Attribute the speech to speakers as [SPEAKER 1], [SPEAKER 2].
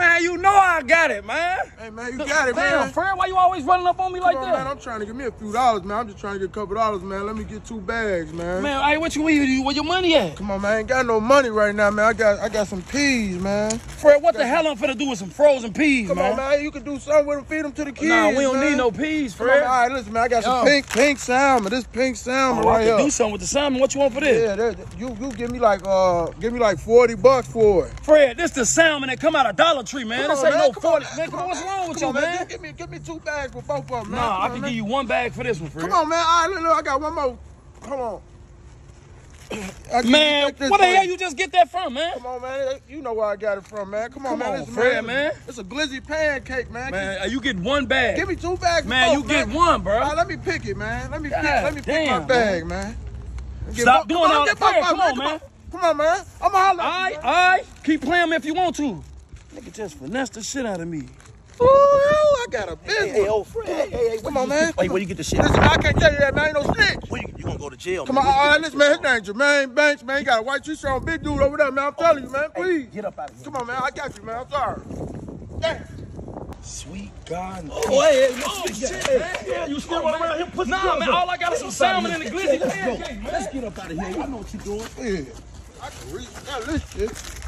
[SPEAKER 1] Man, you know I got it, man.
[SPEAKER 2] Hey, man, you got it,
[SPEAKER 1] Damn,
[SPEAKER 2] man.
[SPEAKER 1] Fred, why you always running up on me like
[SPEAKER 2] on,
[SPEAKER 1] that?
[SPEAKER 2] man, I'm trying to get me a few dollars, man. I'm just trying to get a couple dollars, man. Let me get two bags, man.
[SPEAKER 1] Man, hey, what you mean? Where your money at?
[SPEAKER 2] Come on, man. I ain't got no money right now, man. I got I got some peas, man.
[SPEAKER 1] Fred, what the hell I'm finna do with some frozen peas,
[SPEAKER 2] Come
[SPEAKER 1] man?
[SPEAKER 2] on, man. You can do something with them. Feed them to the kids.
[SPEAKER 1] Nah, we don't
[SPEAKER 2] man.
[SPEAKER 1] need no peas,
[SPEAKER 2] Come on,
[SPEAKER 1] Fred.
[SPEAKER 2] All right, listen, man. I got some
[SPEAKER 1] Yo.
[SPEAKER 2] pink pink salmon. This pink salmon
[SPEAKER 1] Oh, I
[SPEAKER 2] right
[SPEAKER 1] can
[SPEAKER 2] here.
[SPEAKER 1] do something with the salmon. What you want for this?
[SPEAKER 2] Yeah, that, you you give me like uh give me like forty bucks for it.
[SPEAKER 1] Fred, this the salmon that come out of Dollar Man.
[SPEAKER 2] Come
[SPEAKER 1] this
[SPEAKER 2] on,
[SPEAKER 1] ain't
[SPEAKER 2] man.
[SPEAKER 1] no
[SPEAKER 2] Come
[SPEAKER 1] 40.
[SPEAKER 2] on.
[SPEAKER 1] Man, come on, what's wrong with
[SPEAKER 2] Come
[SPEAKER 1] you,
[SPEAKER 2] on,
[SPEAKER 1] man?
[SPEAKER 2] Just give me give me two bags for both of them, man.
[SPEAKER 1] Nah,
[SPEAKER 2] Come
[SPEAKER 1] I can
[SPEAKER 2] man.
[SPEAKER 1] give you one bag for this one, Fred.
[SPEAKER 2] Come on, man. All right, look, look, I got one more. Hold on.
[SPEAKER 1] Man, where the hell you just get that from, man?
[SPEAKER 2] Come on, man. You know where I got it from, man. Come on,
[SPEAKER 1] Come
[SPEAKER 2] man.
[SPEAKER 1] on,
[SPEAKER 2] Listen,
[SPEAKER 1] Fred, man.
[SPEAKER 2] It's a glizzy pancake, man.
[SPEAKER 1] Man, you get one bag.
[SPEAKER 2] Give me two bags.
[SPEAKER 1] Man,
[SPEAKER 2] both,
[SPEAKER 1] you get one, bro.
[SPEAKER 2] Right, let me pick it, man. Let me pick. Let me pick my bag, man. Get
[SPEAKER 1] Stop doing
[SPEAKER 2] come
[SPEAKER 1] all that. come on, man.
[SPEAKER 2] Come on, man. I'm holler.
[SPEAKER 1] All right, all
[SPEAKER 2] man.
[SPEAKER 1] right. Keep playing me if you want to. Nigga just finesse the shit out of me.
[SPEAKER 2] Ooh, I got a big
[SPEAKER 3] Hey, hey,
[SPEAKER 2] one.
[SPEAKER 3] old Fred. Hey, hey, hey.
[SPEAKER 2] Come on, man.
[SPEAKER 3] Wait, where you get the shit?
[SPEAKER 2] Listen, I can't tell you that, man. Ain't no snitch.
[SPEAKER 3] Where you, you gonna go to jail?
[SPEAKER 2] Come on, all right, uh, listen, man. His name Jermaine Banks, man. He got a white t-shirt on, big dude over there, man. I'm oh, telling you, man.
[SPEAKER 3] Hey,
[SPEAKER 2] Please.
[SPEAKER 3] get up out of here.
[SPEAKER 2] Come on, man. I got you, man. I'm sorry. Damn.
[SPEAKER 1] Sweet God.
[SPEAKER 3] Oh, hey, hey,
[SPEAKER 1] Oh, shit,
[SPEAKER 3] get- hey,
[SPEAKER 1] man.
[SPEAKER 3] yeah, you still running around here pussy
[SPEAKER 1] Nah, man,
[SPEAKER 3] up.
[SPEAKER 1] all I got is some
[SPEAKER 3] Let's get up
[SPEAKER 1] salmon
[SPEAKER 3] out
[SPEAKER 1] in
[SPEAKER 3] of
[SPEAKER 1] the glizzy
[SPEAKER 3] Let's go.
[SPEAKER 1] pancake, man.
[SPEAKER 3] Let's get up out of here. I know what you're doing.
[SPEAKER 2] Yeah. I can read. Now, this shit.